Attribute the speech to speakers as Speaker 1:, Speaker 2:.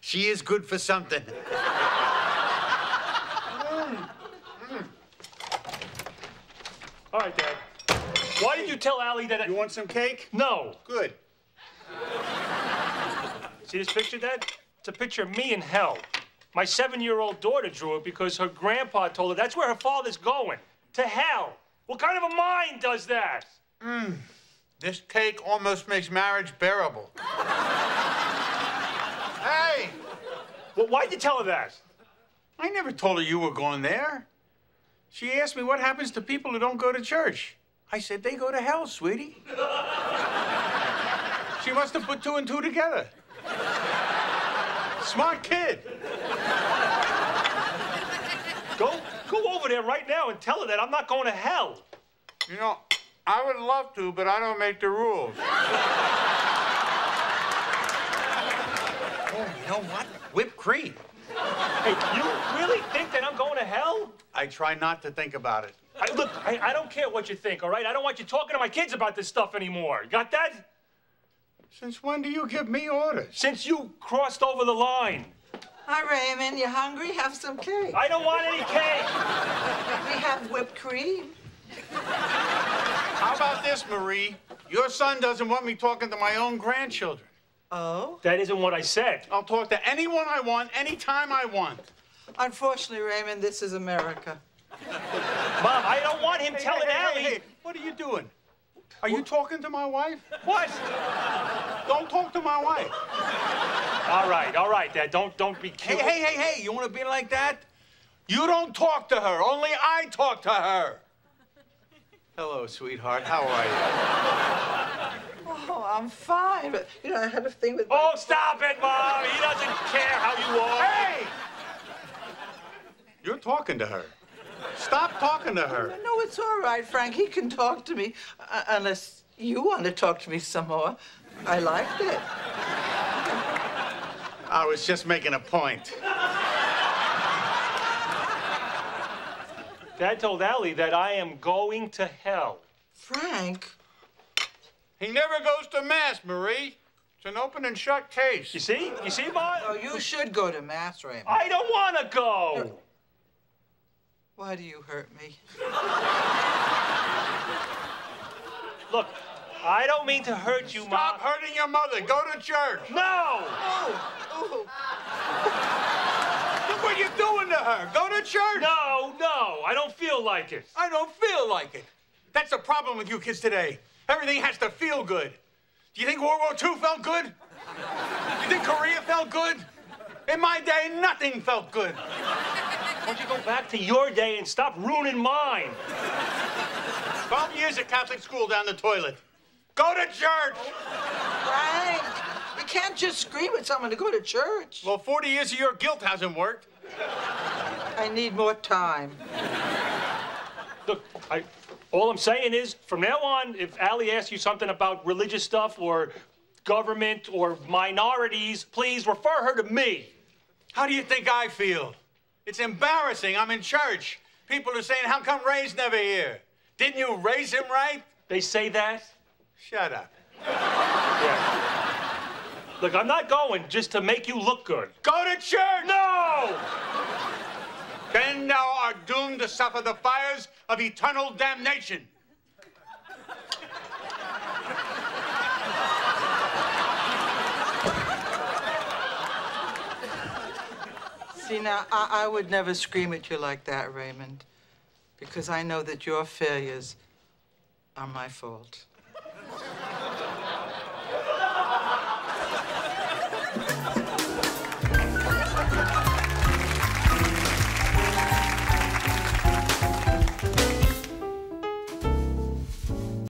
Speaker 1: She is good for something.
Speaker 2: All right, Dad. Why did you tell Allie that? I...
Speaker 1: You want some cake?
Speaker 2: No.
Speaker 1: Good.
Speaker 2: See this picture, Dad? It's a picture of me in hell. My seven-year-old daughter drew it because her grandpa told her that's where her father's going. To hell. What kind of a mind does that? Hmm.
Speaker 1: This cake almost makes marriage bearable. Hey!
Speaker 2: Well, why'd you tell her that?
Speaker 1: I never told her you were going there. She asked me what happens to people who don't go to church. I said, they go to hell, sweetie. she must have put two and two together. Smart kid.
Speaker 2: Go, go over there right now and tell her that I'm not going to hell.
Speaker 1: You know, I would love to, but I don't make the rules. You know what? Whipped cream.
Speaker 2: Hey, you really think that I'm going to hell?
Speaker 1: I try not to think about it.
Speaker 2: I, look, I, I don't care what you think, all right? I don't want you talking to my kids about this stuff anymore. You got that?
Speaker 1: Since when do you give me orders?
Speaker 2: Since you crossed over the line.
Speaker 3: Hi, Raymond. You hungry? Have some cake.
Speaker 2: I don't want any cake.
Speaker 3: We have whipped cream.
Speaker 1: How about this, Marie? Your son doesn't want me talking to my own grandchildren.
Speaker 3: Oh?
Speaker 2: That isn't what I said.
Speaker 1: I'll talk to anyone I want, anytime I want.
Speaker 3: Unfortunately, Raymond, this is America.
Speaker 2: Mom, I don't want him telling
Speaker 1: hey, hey,
Speaker 2: Allie.
Speaker 1: hey, what are you doing? Are you talking to my wife?
Speaker 2: What?
Speaker 1: Don't talk to my wife.
Speaker 2: All right, all right, Dad. Don't don't be
Speaker 1: Hey, hey, hey, hey, you want to be like that? You don't talk to her. Only I talk to her. Hello, sweetheart. How are you?
Speaker 3: Oh, I'm fine, but you know I had a thing with.
Speaker 2: Oh, stop it, Mom. He doesn't care how you are.
Speaker 1: Hey! You're talking to her. Stop talking to her.
Speaker 3: No, it's all right, Frank. He can talk to me, uh, unless you want to talk to me some more. I liked it.
Speaker 1: I was just making a point.
Speaker 2: Dad told Allie that I am going to hell.
Speaker 3: Frank,
Speaker 1: He never goes to mass, Marie. It's an open and shut case.
Speaker 2: You see? You see, Mom?
Speaker 3: oh, you should go to mass, Raymond.
Speaker 2: I don't want to go.
Speaker 3: Why do you hurt me?
Speaker 2: Look, I don't mean to hurt you, Mom.
Speaker 1: Stop
Speaker 2: Mom.
Speaker 1: hurting your mother. Go to church.
Speaker 2: No!
Speaker 3: Oh, oh.
Speaker 1: Look what you're doing to her. Go to church.
Speaker 2: No, no, I don't feel like it.
Speaker 1: I don't feel like it. That's the problem with you kids today. Everything has to feel good. Do you think World War II felt good? Do you think Korea felt good? In my day, nothing felt good.
Speaker 2: Why don't you go back to your day and stop ruining mine?
Speaker 1: 12 years at Catholic school down the toilet. Go to church.
Speaker 3: Frank, you can't just scream at someone to go to church.
Speaker 1: Well, 40 years of your guilt hasn't worked.
Speaker 3: I need more time.
Speaker 2: Look, I, all I'm saying is, from now on, if Allie asks you something about religious stuff or government or minorities, please refer her to me.
Speaker 1: How do you think I feel? It's embarrassing. I'm in church. People are saying, how come Ray's never here? Didn't you raise him right?
Speaker 2: They say that?
Speaker 1: Shut up.
Speaker 2: Yeah. Look, I'm not going just to make you look good.
Speaker 1: Go to church!
Speaker 2: No!
Speaker 1: Art doomed to suffer the fires of eternal damnation.
Speaker 3: See, now, I, I would never scream at you like that, Raymond, because I know that your failures are my fault.